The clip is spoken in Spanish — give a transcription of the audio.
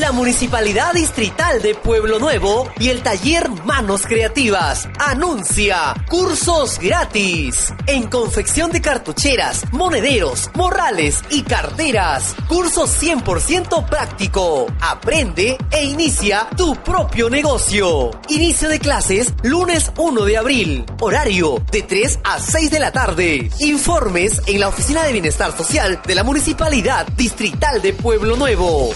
la Municipalidad Distrital de Pueblo Nuevo y el taller Manos Creativas anuncia cursos gratis en confección de cartucheras, monederos, morrales y carteras. Curso 100% práctico. Aprende e inicia tu propio negocio. Inicio de clases lunes 1 de abril. Horario de 3 a 6 de la tarde. Informes en la Oficina de Bienestar Social de la Municipalidad Distrital de Pueblo Nuevo.